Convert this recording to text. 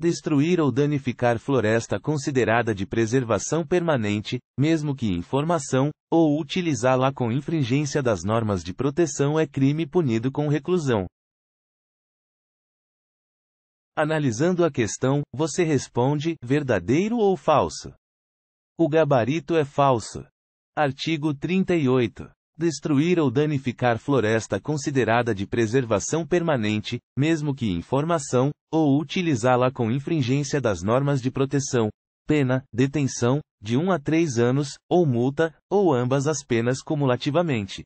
Destruir ou danificar floresta considerada de preservação permanente, mesmo que em formação, ou utilizá-la com infringência das normas de proteção é crime punido com reclusão. Analisando a questão, você responde: verdadeiro ou falso? O gabarito é falso. Artigo 38. Destruir ou danificar floresta considerada de preservação permanente, mesmo que em formação, ou utilizá-la com infringência das normas de proteção, pena, detenção, de 1 a 3 anos, ou multa, ou ambas as penas cumulativamente.